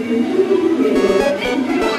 Música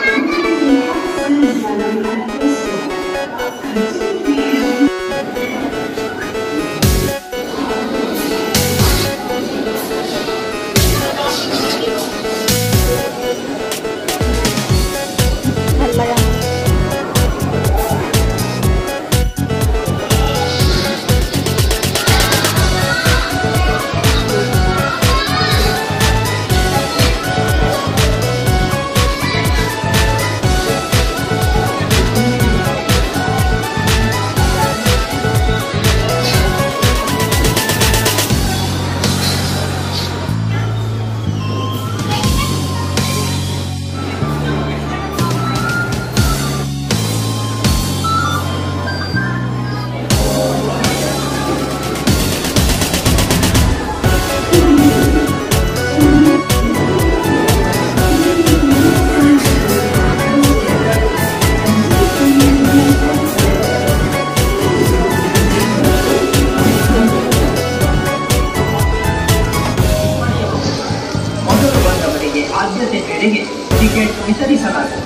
देंगे टिकट इतनी सलाह